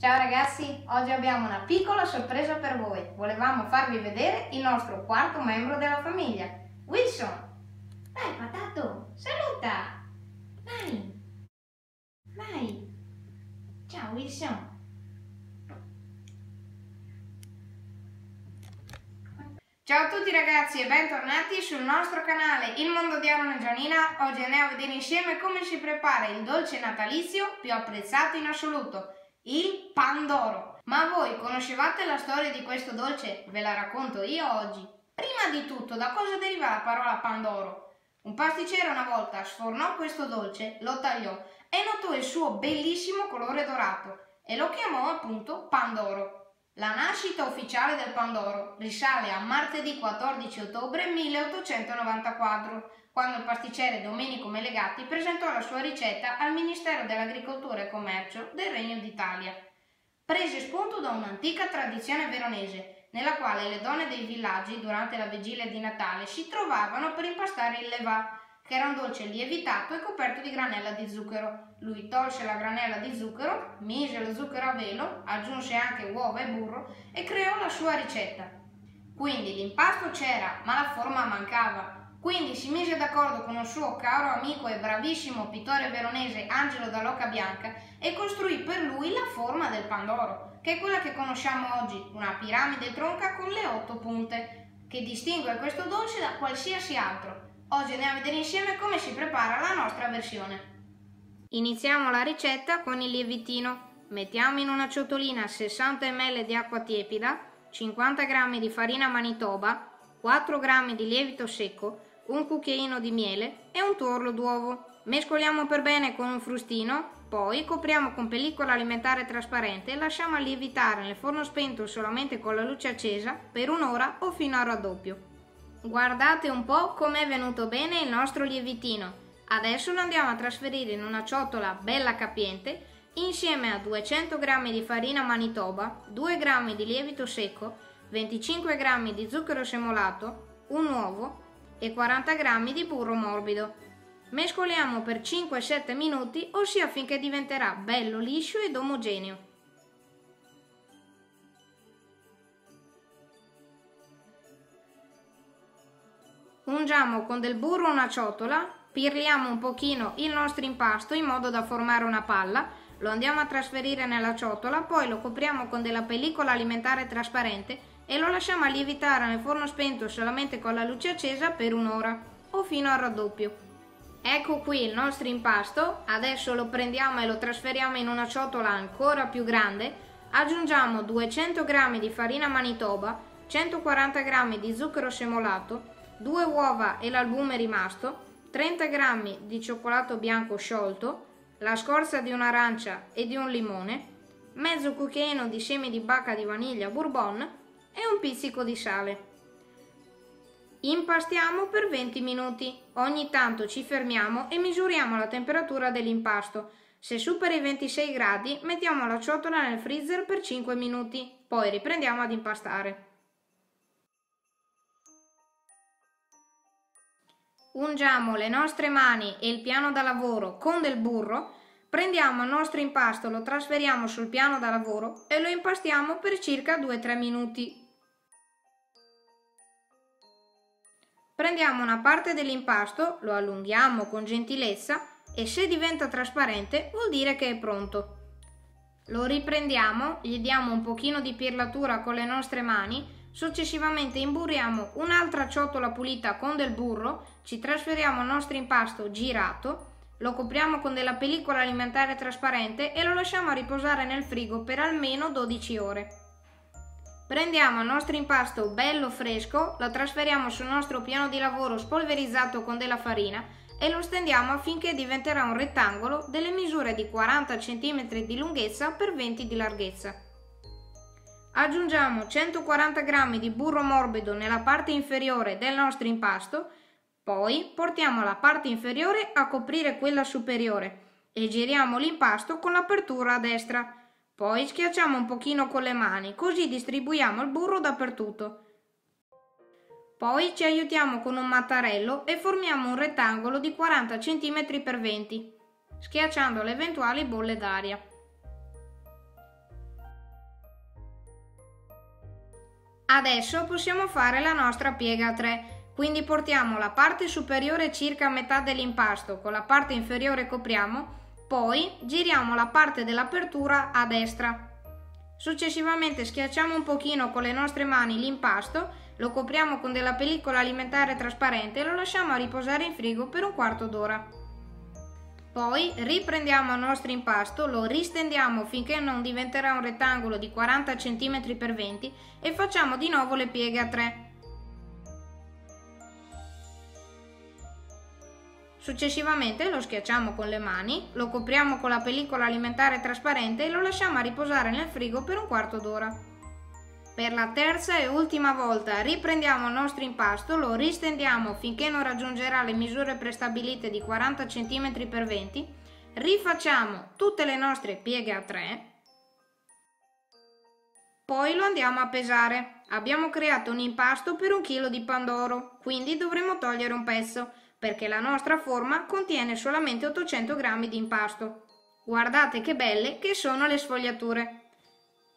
Ciao ragazzi, oggi abbiamo una piccola sorpresa per voi. Volevamo farvi vedere il nostro quarto membro della famiglia, Wilson. Dai patato, saluta! Vai! Vai! Ciao Wilson! Ciao a tutti ragazzi e bentornati sul nostro canale Il Mondo di Aaron e Gianina. Oggi andiamo a vedere insieme come si prepara il dolce natalizio più apprezzato in assoluto, il Pandoro. Ma voi conoscevate la storia di questo dolce? Ve la racconto io oggi. Prima di tutto, da cosa deriva la parola Pandoro? Un pasticcere una volta sfornò questo dolce, lo tagliò e notò il suo bellissimo colore dorato e lo chiamò appunto Pandoro. La nascita ufficiale del Pandoro risale a martedì 14 ottobre 1894, quando il pasticcere Domenico Melegatti presentò la sua ricetta al Ministero dell'Agricoltura e Commercio del Regno d'Italia. Prese spunto da un'antica tradizione veronese, nella quale le donne dei villaggi durante la vigilia di Natale si trovavano per impastare il levà, che era un dolce lievitato e coperto di granella di zucchero. Lui tolse la granella di zucchero, mise lo zucchero a velo, aggiunse anche uova e burro e creò la sua ricetta. Quindi l'impasto c'era, ma la forma mancava. Quindi si mise d'accordo con un suo caro amico e bravissimo pittore veronese Angelo da Loca Bianca e costruì per lui la forma del Pandoro, che è quella che conosciamo oggi, una piramide tronca con le otto punte, che distingue questo dolce da qualsiasi altro. Oggi andiamo a vedere insieme come si prepara la nostra versione. Iniziamo la ricetta con il lievitino. Mettiamo in una ciotolina 60 ml di acqua tiepida, 50 g di farina manitoba, 4 g di lievito secco, un cucchiaino di miele e un tuorlo d'uovo. Mescoliamo per bene con un frustino, poi copriamo con pellicola alimentare trasparente e lasciamo lievitare nel forno spento solamente con la luce accesa per un'ora o fino al raddoppio. Guardate un po' com'è venuto bene il nostro lievitino. Adesso lo andiamo a trasferire in una ciotola bella capiente insieme a 200 g di farina manitoba, 2 g di lievito secco, 25 g di zucchero semolato, un uovo e 40 g di burro morbido. Mescoliamo per 5-7 minuti, ossia finché diventerà bello liscio ed omogeneo. Ungiamo con del burro una ciotola, pirliamo un pochino il nostro impasto in modo da formare una palla, lo andiamo a trasferire nella ciotola, poi lo copriamo con della pellicola alimentare trasparente e lo lasciamo a lievitare nel forno spento solamente con la luce accesa per un'ora o fino al raddoppio. Ecco qui il nostro impasto, adesso lo prendiamo e lo trasferiamo in una ciotola ancora più grande, aggiungiamo 200 g di farina manitoba, 140 g di zucchero semolato, 2 uova e l'albume rimasto, 30 g di cioccolato bianco sciolto, la scorza di un'arancia e di un limone, mezzo cucchiaino di semi di bacca di vaniglia bourbon e un pizzico di sale. Impastiamo per 20 minuti. Ogni tanto ci fermiamo e misuriamo la temperatura dell'impasto. Se supera i 26 gradi mettiamo la ciotola nel freezer per 5 minuti, poi riprendiamo ad impastare. Ungiamo le nostre mani e il piano da lavoro con del burro, prendiamo il nostro impasto, lo trasferiamo sul piano da lavoro e lo impastiamo per circa 2-3 minuti. Prendiamo una parte dell'impasto, lo allunghiamo con gentilezza e se diventa trasparente vuol dire che è pronto. Lo riprendiamo, gli diamo un pochino di pirlatura con le nostre mani Successivamente imburriamo un'altra ciotola pulita con del burro, ci trasferiamo il nostro impasto girato, lo copriamo con della pellicola alimentare trasparente e lo lasciamo riposare nel frigo per almeno 12 ore. Prendiamo il nostro impasto bello fresco, lo trasferiamo sul nostro piano di lavoro spolverizzato con della farina e lo stendiamo affinché diventerà un rettangolo delle misure di 40 cm di lunghezza per 20 di larghezza. Aggiungiamo 140 g di burro morbido nella parte inferiore del nostro impasto, poi portiamo la parte inferiore a coprire quella superiore e giriamo l'impasto con l'apertura a destra. Poi schiacciamo un pochino con le mani, così distribuiamo il burro dappertutto. Poi ci aiutiamo con un mattarello e formiamo un rettangolo di 40 cm x 20, schiacciando le eventuali bolle d'aria. Adesso possiamo fare la nostra piega a 3, quindi portiamo la parte superiore circa a metà dell'impasto, con la parte inferiore copriamo poi giriamo la parte dell'apertura a destra. Successivamente schiacciamo un pochino con le nostre mani l'impasto, lo copriamo con della pellicola alimentare trasparente e lo lasciamo a riposare in frigo per un quarto d'ora. Poi riprendiamo il nostro impasto, lo ristendiamo finché non diventerà un rettangolo di 40 cm x 20 e facciamo di nuovo le pieghe a 3. Successivamente lo schiacciamo con le mani, lo copriamo con la pellicola alimentare trasparente e lo lasciamo a riposare nel frigo per un quarto d'ora. Per la terza e ultima volta riprendiamo il nostro impasto, lo ristendiamo finché non raggiungerà le misure prestabilite di 40 cm x 20, rifacciamo tutte le nostre pieghe a 3, poi lo andiamo a pesare. Abbiamo creato un impasto per un chilo di pandoro, quindi dovremo togliere un pezzo, perché la nostra forma contiene solamente 800 g di impasto. Guardate che belle che sono le sfogliature.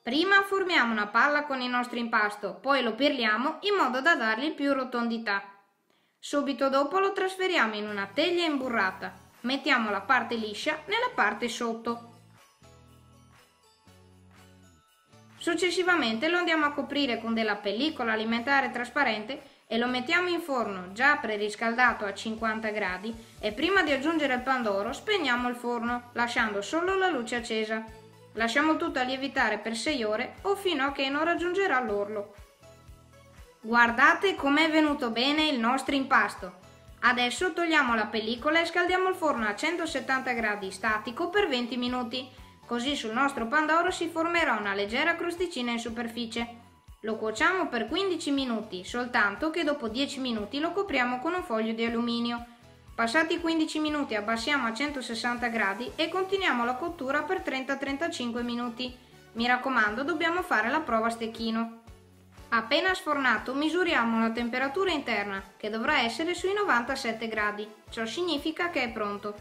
Prima formiamo una palla con il nostro impasto, poi lo perliamo in modo da dargli più rotondità. Subito dopo lo trasferiamo in una teglia imburrata. Mettiamo la parte liscia nella parte sotto. Successivamente lo andiamo a coprire con della pellicola alimentare trasparente e lo mettiamo in forno già preriscaldato a 50 gradi e prima di aggiungere il pandoro spegniamo il forno lasciando solo la luce accesa. Lasciamo tutto lievitare per 6 ore o fino a che non raggiungerà l'orlo. Guardate com'è venuto bene il nostro impasto. Adesso togliamo la pellicola e scaldiamo il forno a 170 gradi statico per 20 minuti, così sul nostro pandoro si formerà una leggera crosticina in superficie. Lo cuociamo per 15 minuti, soltanto che dopo 10 minuti lo copriamo con un foglio di alluminio Passati 15 minuti abbassiamo a 160 gradi e continuiamo la cottura per 30-35 minuti. Mi raccomando, dobbiamo fare la prova a stecchino. Appena sfornato misuriamo la temperatura interna, che dovrà essere sui 97 gradi. Ciò significa che è pronto.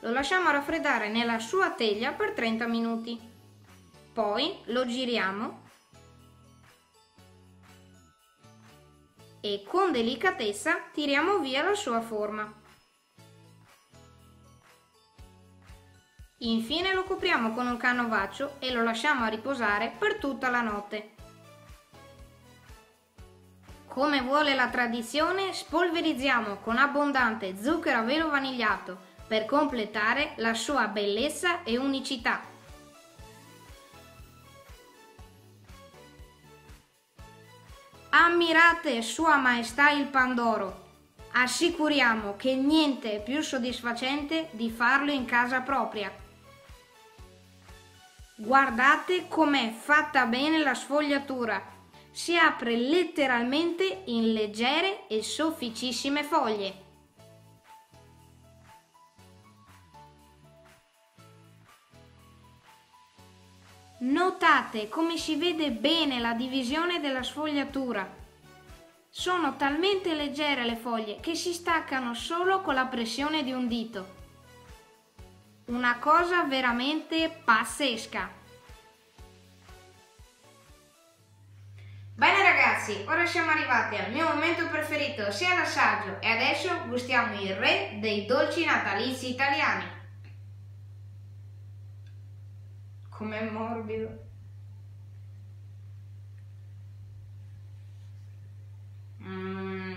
Lo lasciamo raffreddare nella sua teglia per 30 minuti. Poi lo giriamo e con delicatezza tiriamo via la sua forma. Infine lo copriamo con un canovaccio e lo lasciamo a riposare per tutta la notte. Come vuole la tradizione, spolverizziamo con abbondante zucchero a velo vanigliato per completare la sua bellezza e unicità. Ammirate Sua Maestà il Pandoro. Assicuriamo che niente è più soddisfacente di farlo in casa propria. Guardate com'è fatta bene la sfogliatura. Si apre letteralmente in leggere e sofficissime foglie. Notate come si vede bene la divisione della sfogliatura. Sono talmente leggere le foglie che si staccano solo con la pressione di un dito. Una cosa veramente pazzesca. Bene ragazzi, ora siamo arrivati al mio momento preferito sia l'assaggio e adesso gustiamo il re dei dolci natalizi italiani. Com'è morbido. Mm.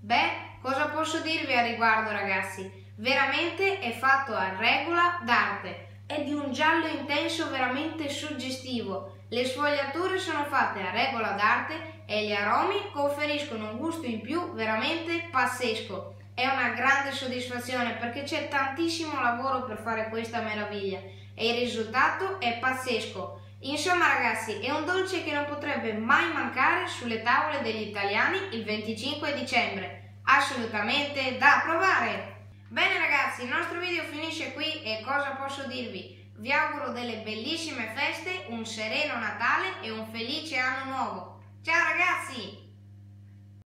Beh, cosa posso dirvi a riguardo ragazzi? Veramente è fatto a regola d'arte, è di un giallo intenso veramente suggestivo. Le sfogliature sono fatte a regola d'arte e gli aromi conferiscono un gusto in più veramente pazzesco è una grande soddisfazione perché c'è tantissimo lavoro per fare questa meraviglia e il risultato è pazzesco. Insomma ragazzi, è un dolce che non potrebbe mai mancare sulle tavole degli italiani il 25 dicembre. Assolutamente da provare! Bene ragazzi, il nostro video finisce qui e cosa posso dirvi? Vi auguro delle bellissime feste, un sereno Natale e un felice anno nuovo. Ciao ragazzi!